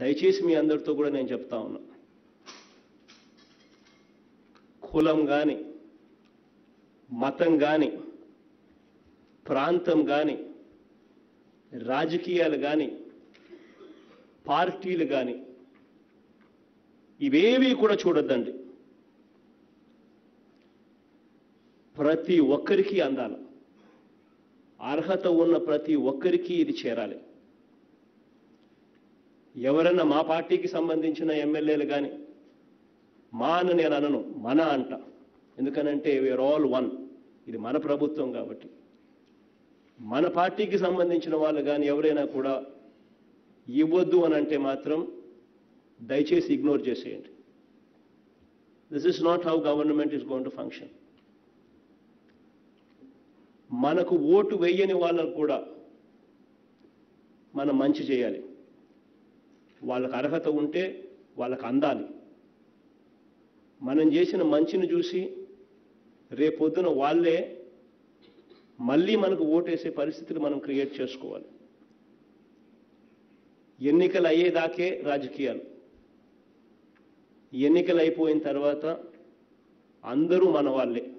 దయచేసి మీ అందరితో కూడా నేను చెప్తా ఉన్నా. కులం కానీ మతం కానీ ప్రాంతం కానీ రాజకీయాలు కానీ పార్టీలు కానీ ఇవేవి కూడా చూడొద్దండి. ప్రతి ఒక్కరికి అందాలి. అర్హత ఉన్న ప్రతి ఒక్కరికి ఇది చేరాలి. ఎవరైనా మా పార్టీకి సంబంధించిన ఎమ్మెల్యేలు కానీ మా అని నేను అనను మన అంట. ఎందుకనంటే వీఆర్ ఆల్ వన్ ఇది మన ప్రభుత్వం కాబట్టి. మన పార్టీకి సంబంధించిన వాళ్ళు కానీ ఎవరైనా కూడా ఇవ్వద్దు అని అంటే మాత్రం దయచేసి ఇగ్నోర్ చేసేయండి. This is not how government is going to function మనకు ఓటు వేయని వాళ్ళకు కూడా మనం మంచి చేయాలి. వాళ్ళకి అర్హత ఉంటే వాళ్ళకి అందాలి. మనం చేసిన మంచిని చూసి రేపొద్దున వాళ్ళే మళ్ళీ మనకు ఓటేసే పరిస్థితులు మనం క్రియేట్ చేసుకోవాలి. ఎన్నికలు అయ్యేదాకే రాజకీయాలు. ఎన్నికలు అయిపోయిన తర్వాత అందరూ మన వాళ్ళే.